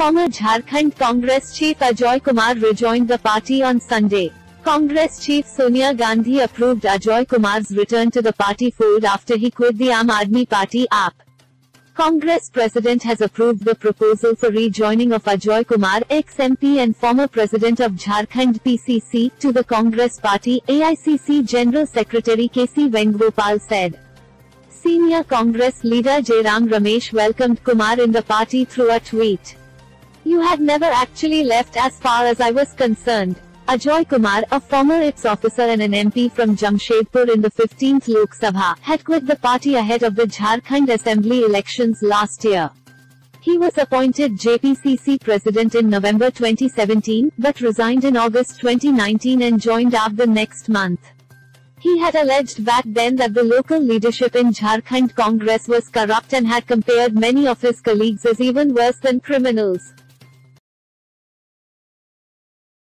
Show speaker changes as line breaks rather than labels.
Former Jharkhand Congress chief Ajoy Kumar rejoined the party on Sunday. Congress chief Sonia Gandhi approved Ajoy Kumar's return to the party fold after he quit the Aam Aadmi Party AAP. Congress President has approved the proposal for rejoining of Ajoy Kumar, ex-MP and former President of Jharkhand PCC, to the Congress Party, AICC General Secretary KC Venugopal said. Senior Congress leader Jairam Ramesh welcomed Kumar in the party through a tweet. You had never actually left as far as I was concerned. Ajoy Kumar, a former IPS officer and an MP from Jamshedpur in the 15th Lok Sabha, had quit the party ahead of the Jharkhand Assembly elections last year. He was appointed JPCC president in November 2017, but resigned in August 2019 and joined AAP the next month. He had alleged back then that the local leadership in Jharkhand Congress was corrupt and had compared many of his colleagues as even worse than criminals.